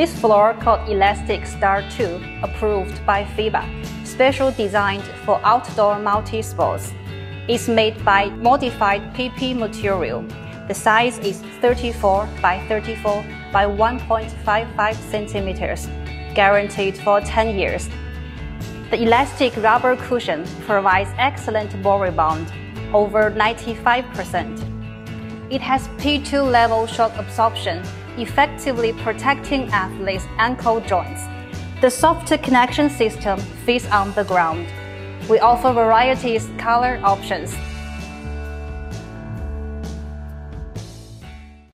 This floor called Elastic Star 2, approved by FIBA, special designed for outdoor multi-sports. is made by modified PP material. The size is 34 by 34 by 1.55 centimeters, guaranteed for 10 years. The elastic rubber cushion provides excellent ball rebound, over 95%. It has P2 level shock absorption, effectively protecting athletes' ankle joints. The soft connection system fits on the ground. We offer varieties color options